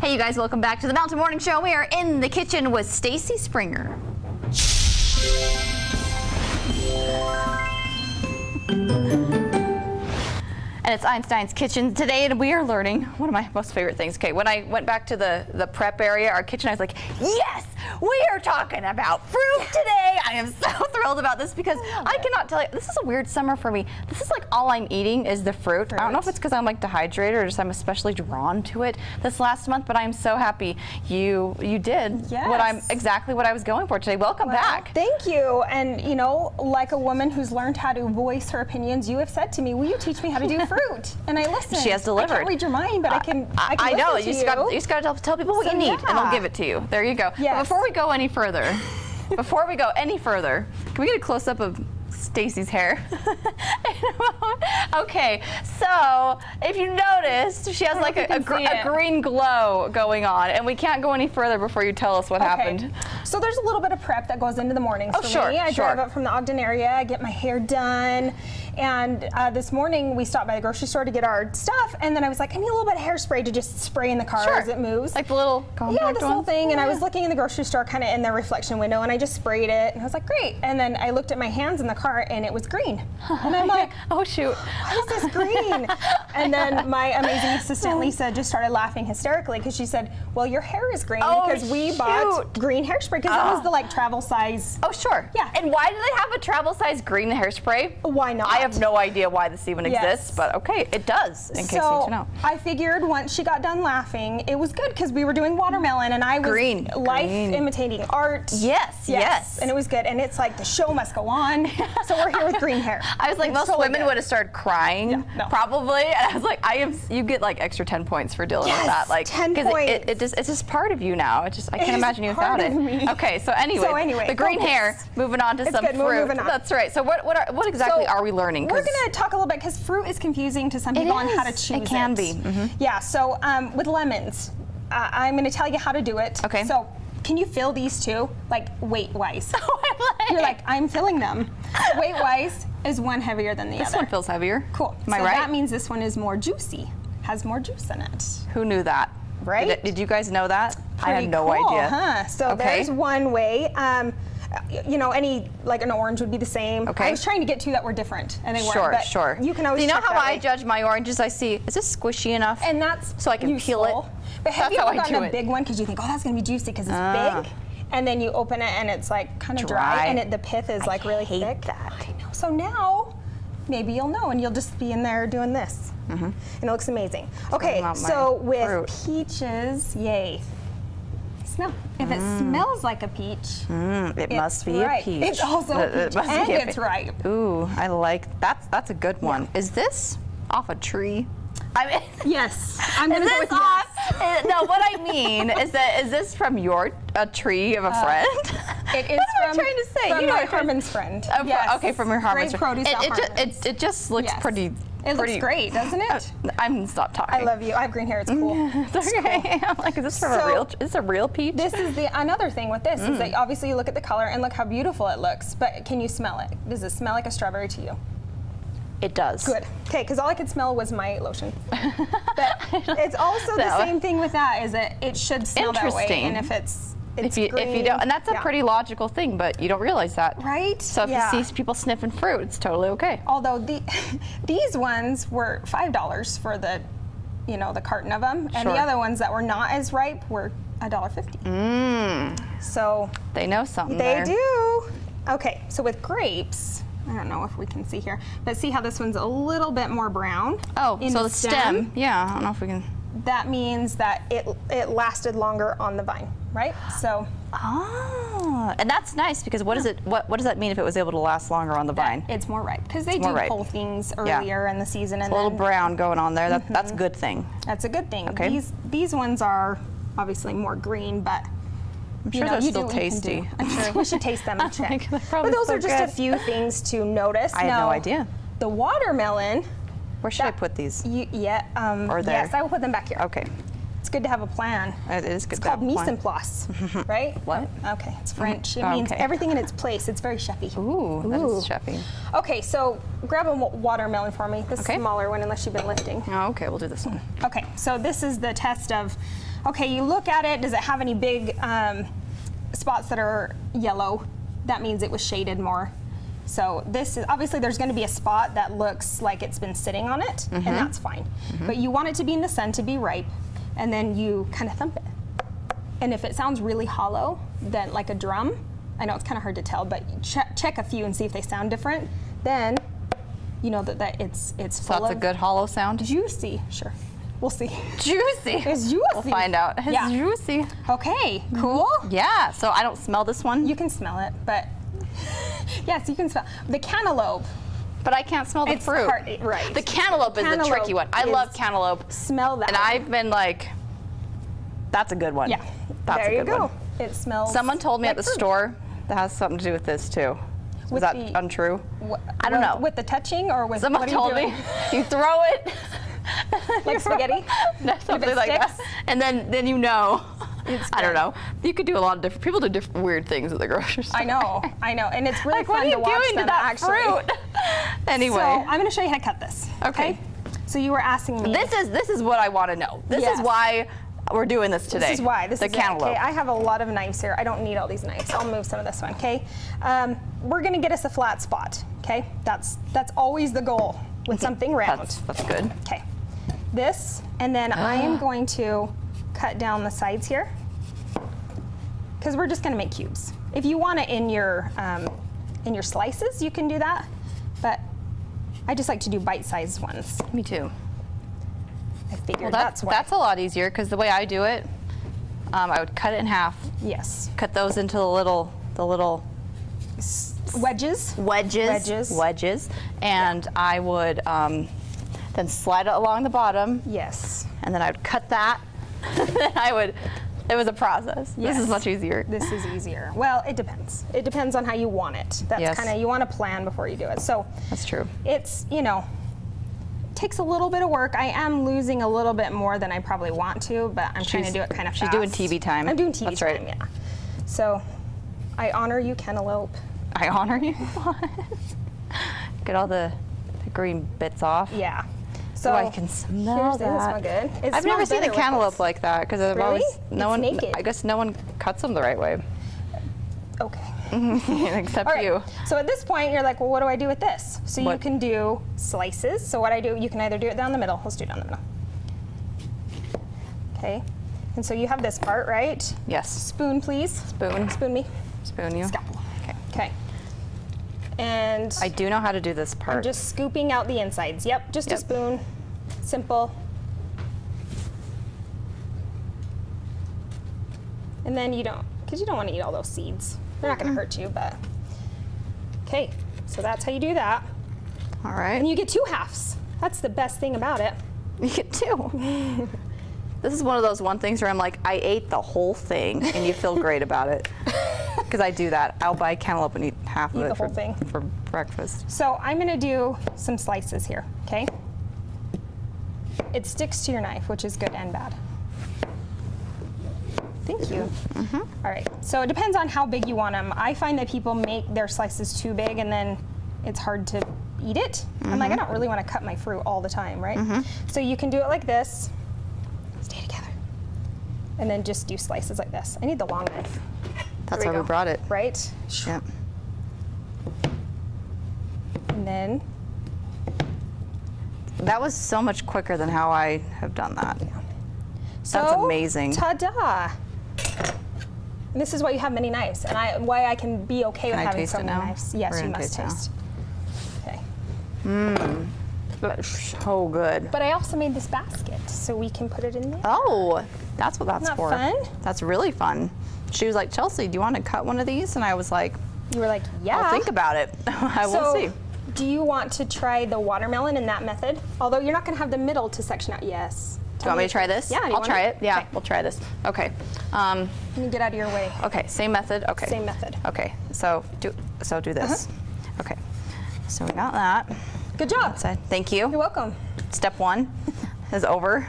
Hey, you guys, welcome back to the Mountain Morning Show. We are in the kitchen with Stacy Springer. And it's Einstein's Kitchen today, and we are learning one of my most favorite things. Okay, when I went back to the, the prep area, our kitchen, I was like, yes, we are talking about fruit today. I am so thrilled about this because I cannot tell you, this is a weird summer for me. This is like all I'm eating is the fruit. I don't know if it's because I'm like dehydrated or just I'm especially drawn to it this last month, but I'm so happy you you did what I'm exactly what I was going for today. Welcome Well, back. Thank you. And you know, like a woman who's learned how to voice her opinions, you have said to me, "Will you teach me how to do fruit?" And I listen. She has delivered. I can't read your mind, but I can. I, can I know. You to just got you just got to tell, tell people what So, you need, and I'll give it to you. There you go. Yes. Before we go any further, before we go any further, can we get a close up of Stacy's hair? okay, so if you noticed, she has like a, a, gr- a green glow going on, and we can't go any further before you tell us what happened. So there's a little bit of prep that goes into the mornings Oh, for sure, me. I sure. drive up from the Ogden area, I get my hair done, and uh, this morning we stopped by the grocery store to get our stuff, and then I was like, I need a little bit of hairspray to just spray in the car Sure. as it moves. Like the little yeah, this little ones? thing, and I was looking in the grocery store, kind of in the reflection window, and I just sprayed it, and I was like, great. And then I looked at my hands in the car, and it was green, and I'm like, oh shoot. why is this green? and then my amazing assistant Lisa just started laughing hysterically because she said, "Well, your hair is green Oh, because we bought green hairspray because it Ah. was the like travel size." Oh sure. Yeah. And why do they have a travel size green hairspray? Why not? I have no idea why this even Yes. exists, but okay, it does. In case you so need to know. I figured once she got done laughing, it was good because we were doing watermelon and I was Green, life green. imitating art. Yes, yes. And it was good. And it's like the show must go on. so we're here with green hair. I was like, It's most totally women good. would have started crying, Yeah, no. probably. And I was like, I am. You get like extra ten points for dealing with that, like 10 it, it, it just it's just part of you now. It just I can't imagine you without it. me. Okay, so anyway, So anyway, the green focus. hair. Moving on to It's some good, fruit. That's right. So what what are, what exactly So are we learning? We're 'Cause- going to talk a little bit because fruit is confusing to some people on how to choose It can be. Mhm. Yeah. So um, with lemons, uh, I'm going to tell you how to do it. Okay. So can you fill these two, like weight wise? Oh, You're like I'm filling them. weight wise is one heavier than the this other. This one feels heavier. cool. Am I so right? that means this one is more juicy, has more juice in it. Who knew that? Right? Did, did you guys know that? I had no cool, idea. Huh? So Okay. there's one way. Um, you know, any like an orange would be the same. Okay. I was trying to get two that were different, and they weren't. Sure, sure. You can always. So you know how I way. judge my oranges? I see, is this squishy enough? And that's So I can peel it? But have That's you ever gotten do a it. big one because you think, oh, that's gonna be juicy because it's Ah. big, and then you open it and it's like kind of Dry. dry, and it, the pith is like really hate thick. that. I know. So now, maybe you'll know, and you'll just be in there doing this, and it looks amazing. Okay, so with fruit. peaches, yay. Smell. If it smells like a peach, Mm, it must be ripe. a peach. It's also a It- it peach, must and it's ripe. Ooh, I like that's that's a good one. Is this off a tree? I mean, Yes, I'm gonna go with off? yes. uh, No, what I mean is that is this from your a tree of a friend? Uh, It is what am I from, trying to say? from You know my Harmon's friend. Oh, yes. Okay, from your Harmon's. Friend. produce It, it, just, it, it just looks Yes. pretty. It looks pretty- great, doesn't it? Uh, I'm stop talking. I love you. I have green hair. It's cool. It's okay. I'm like, is this from a real? Is this a real peach? This is the another thing with this is Mm. that obviously you look at the color and look how beautiful it looks, but can you smell it? Does it smell like a strawberry to you? It does. Good. Okay, because all I could smell was my lotion. But it's also the No. same thing with that is that it should smell that way, Interesting. and if it's it's If you if you don't, and that's a yeah. pretty logical thing, but you don't realize that. right. So if yeah. you see people sniffing fruit, it's totally okay. although the these ones were five dollars for the you know the carton of them and the other ones that were not as ripe were a dollar fifty Mmm. so They know something. they there. do okay so with grapes i don't know if we can see here but see how this one's a little bit more brown Oh, so the stem. Yeah, I don't know if we can. that means that it it lasted longer on the vine right so Ah, and that's nice because what does it? What what does that mean if it was able to last longer on the vine? it's more ripe because they do ripe. pull things Yeah. earlier in the season and a little brown going on there. That, That's a good thing. That's a good thing. Okay. These these ones are obviously more green, but I'm sure they're still tasty. I'm sure we should taste them and check. like, they're but those so are just good. a few things to notice. I had no Now, idea. The watermelon. Where should I put these? You, yeah. Um, Or there. Yes, I will put them back here. Okay, It's good to have a plan. it is good. It's to called have mise en place, right? What? Okay, it's French. It Oh, means okay. everything in its place. It's very chefy. Ooh, that Ooh. is chefy. Okay, so grab a watermelon for me. The Okay. smaller one, unless you've been lifting. Oh, okay, we'll do this one. Okay, so this is the test of Okay, you look at it. Does it have any big um, spots that are yellow? That means it was shaded more. So this is obviously there's going to be a spot that looks like it's been sitting on it, and that's fine. But you want it to be in the sun to be ripe, and then you kind of thump it. And if it sounds really hollow, then like a drum, I know it's kind of hard to tell, but check, check a few and see if they sound different. Then you know that, that it's it's So full that's a good hollow sound. juicy. Sure, we'll see. Juicy. It's juicy. We'll find out. It's Yeah. juicy. Okay, cool. Yeah. So I don't smell this one, You can smell it, but yes, you can smell the cantaloupe. but I can't smell the It's fruit. hard- right. The cantaloupe, is the tricky one. I love cantaloupe, Smell that. and I've been like, that's a good one. yeah. That's there a good you go. one. It smells. Someone told me like at the fruit. store that has something to do with this too. Is With that the- untrue? I don't know. With the touching or with Someone what are you told me you throw it Like spaghetti? No, something it like that, sticks? and then then you know. I don't know. You could do a lot of different. People do different weird things at the grocery store. I know, I know, and it's really Like, fun what are you to watch doing to them that actually. fruit? anyway, So I'm going to show you how to cut this. Okay. So you were asking me. this is this is what I want to know. This Yes. is why we're doing this today. This is why. This the is it, cantaloupe. okay, I have a lot of knives here. I don't need all these knives. I'll move some of this one. Okay. Um, we're gonna get us a flat spot. Okay. That's that's always the goal with something round. that's that's good. Okay. This, and then I am going to cut down the sides here because we're just gonna make cubes. If you want it in your um, in your slices, you can do that, but I just like to do bite-sized ones. Me too. I figured Well, that's that's why. that's a lot easier because the way I do it, um, I would cut it in half, yes. cut those into the little the little Wedges. wedges, Wedges. wedges, and I would um, then slide it along the bottom, Yes. and then I would cut that. then I would. It was a process. This is much easier. This is easier. Well, it depends. It depends on how you want it. That's Yes. kind of you want to plan before you do it. So That's true. it's you know takes a little bit of work. I am losing a little bit more than I probably want to, but I'm trying to do it kind of she's doing TV time. I'm doing TV That's time. right. Yeah. So I honor you, cantaloupe. I honor you. Get all the, the green bits off. Yeah. So So I can smell that. good. It I've never seen a cantaloupe like that because I've Really? always It's no one. naked. I guess no one cuts them the right way, Okay. except right. you. So at this point, you're like, well, what do I do with this? So you can do slices. So what I do, you can either do it down the middle. Let's do it down the middle. Okay. And so you have this part, right? Yes. Spoon, please. Spoon. Spoon me. Spoon you. Scalpel. And I do know how to do this part. I'm just scooping out the insides. Yep, just a spoon. Simple. And then you don't, because you don't want to eat all those seeds. They're not going to hurt you, but. Okay, so that's how you do that. all right. And you get two halves. That's the best thing about it. You get two. this is one of those one things where I'm like, I ate the whole thing, and you feel great about it. Because I do that. I'll buy cantaloupe and eat half of it the for, whole thing. for breakfast. So I'm going to do some slices here, okay? It sticks to your knife, which is good and bad. Thank you. Mm-hmm. All right, so it depends on how big you want them. I find that people make their slices too big and then it's hard to eat it. I'm like, I mm-hmm. don't really want to cut my fruit all the time, right? Mm-hmm. So you can do it like this. Stay together. And then just do slices like this. I need the long knife. That's why we brought it. Right? Yep. That was so much quicker than how I have done that. So, That's amazing. Ta-da! And this is why you have many knives, and I why I can be okay Can with I having so many knives. Yes, We're you must taste taste. Okay. Hmm. That's so good. But I also made this basket, so we can put it in there. Oh, that's what that's Not for. fun? That's really fun. She was like, Chelsea, do you want to cut one of these? And I was like, You were like, yeah. I'll think about it. I will see. Do you want to try the watermelon in that method? Although you're not going to have the middle to section out. Yes. Do you want me to try this? Yeah. I'll try it. Yeah, Okay. we'll try this. Okay. Um, Let me get out of your way. okay. Same method. Okay. Same method. Okay. So do so do this. Okay. So we got that. Good job. Thank you. You're welcome. Step one is over.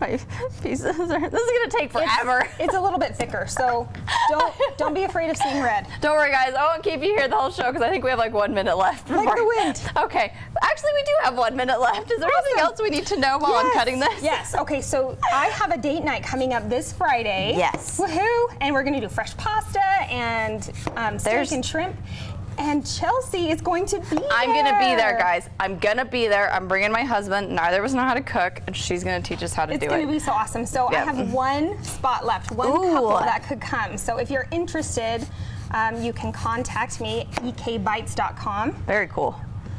My pieces are. This is gonna take forever. It's, it's a little bit thicker, so don't don't be afraid of seeing red. Don't worry, guys. I won't keep you here the whole show because I think we have like one minute left. Like the wind. Okay. Actually, we do have one minute left. Is there anything else we need to know while I'm cutting this? Yes. Okay, so I have a date night coming up this Friday. Yes. Woohoo! And we're gonna do fresh pasta and um, steak There's- and shrimp. And Chelsea is going to be I'm gonna be there, guys. I'm gonna be there. I'm bringing my husband. Neither of us know how to cook, and she's gonna teach us how to It's do it. It's going to be so awesome. So Yeah. I have one spot left, one Ooh. couple that could come. So if you're interested, um, you can contact me ekbites.com. Very cool.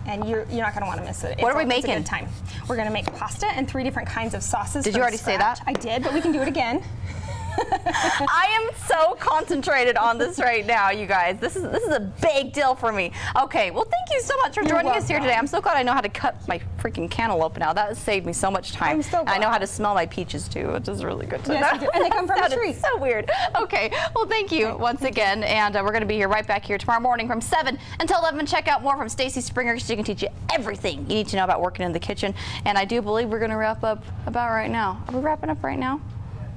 And you're, you're not going to want to miss it. What It's are we a- it's a making? good time. We're going to make pasta and three different kinds of sauces. Did you already say that? I did, but we can do it again. I am so concentrated on this right now, you guys. This is this is a big deal for me. Okay, well, thank you so much for You're joining us here today. I'm so glad I know how to cut my freaking cantaloupe now. That has saved me so much time. I'm so And I know how to smell my peaches too, which is really good to Yes, know. And they come from a Sounded tree. So weird. Okay, well, thank you once again, and uh, we're going to be here right back here tomorrow morning from 7 until 11. Check out more from Stacy Springer. She can teach you everything you need to know about working in the kitchen. And I do believe we're going to wrap up about right now. Are we wrapping up right now?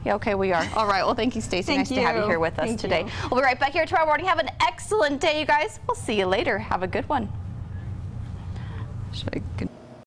Yeah, okay, we are. All right, well, thank you, Stacy. Nice to have you you. here with us Thank today. you. We'll be right back here tomorrow morning. Have an excellent day, you guys. We'll see you later. Have a good one. Should I